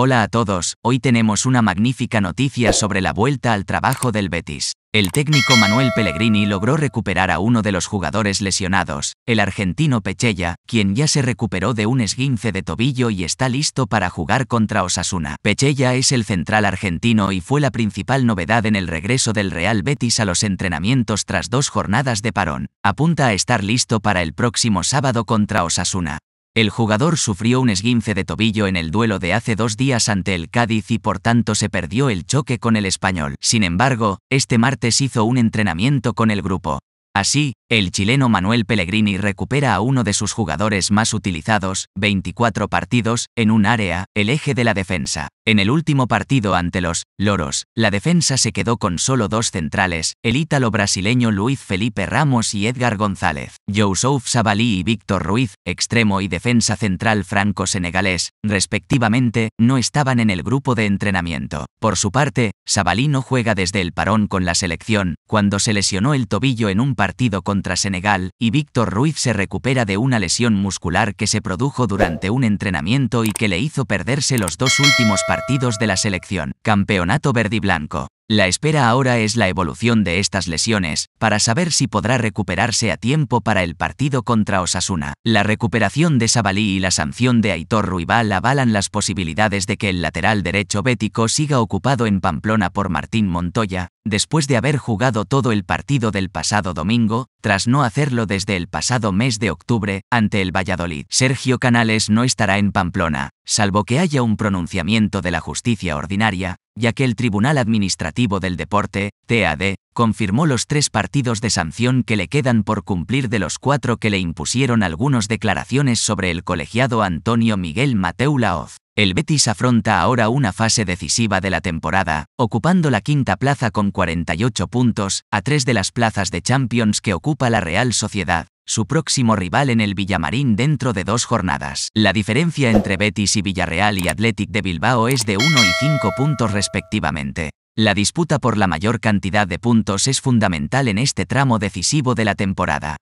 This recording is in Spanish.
Hola a todos, hoy tenemos una magnífica noticia sobre la vuelta al trabajo del Betis. El técnico Manuel Pellegrini logró recuperar a uno de los jugadores lesionados, el argentino Pechella, quien ya se recuperó de un esguince de tobillo y está listo para jugar contra Osasuna. Pechella es el central argentino y fue la principal novedad en el regreso del Real Betis a los entrenamientos tras dos jornadas de parón. Apunta a estar listo para el próximo sábado contra Osasuna. El jugador sufrió un esguince de tobillo en el duelo de hace dos días ante el Cádiz y por tanto se perdió el choque con el español. Sin embargo, este martes hizo un entrenamiento con el grupo. Así, el chileno Manuel Pellegrini recupera a uno de sus jugadores más utilizados, 24 partidos, en un área, el eje de la defensa. En el último partido ante los Loros, la defensa se quedó con solo dos centrales, el ítalo brasileño Luis Felipe Ramos y Edgar González. Youssouf Sabalí y Víctor Ruiz, extremo y defensa central franco-senegalés, respectivamente, no estaban en el grupo de entrenamiento. Por su parte, Sabalí no juega desde el parón con la selección, cuando se lesionó el tobillo en un partido con contra Senegal, y Víctor Ruiz se recupera de una lesión muscular que se produjo durante un entrenamiento y que le hizo perderse los dos últimos partidos de la selección. Campeonato verde y blanco. La espera ahora es la evolución de estas lesiones, para saber si podrá recuperarse a tiempo para el partido contra Osasuna. La recuperación de Sabalí y la sanción de Aitor Ruibal avalan las posibilidades de que el lateral derecho bético siga ocupado en Pamplona por Martín Montoya, después de haber jugado todo el partido del pasado domingo, tras no hacerlo desde el pasado mes de octubre, ante el Valladolid. Sergio Canales no estará en Pamplona, salvo que haya un pronunciamiento de la justicia ordinaria, ya que el Tribunal Administrativo del Deporte, TAD, confirmó los tres partidos de sanción que le quedan por cumplir de los cuatro que le impusieron algunas declaraciones sobre el colegiado Antonio Miguel Mateu Laoz. El Betis afronta ahora una fase decisiva de la temporada, ocupando la quinta plaza con 48 puntos, a tres de las plazas de Champions que ocupa la Real Sociedad, su próximo rival en el Villamarín dentro de dos jornadas. La diferencia entre Betis y Villarreal y Athletic de Bilbao es de 1 y 5 puntos respectivamente. La disputa por la mayor cantidad de puntos es fundamental en este tramo decisivo de la temporada.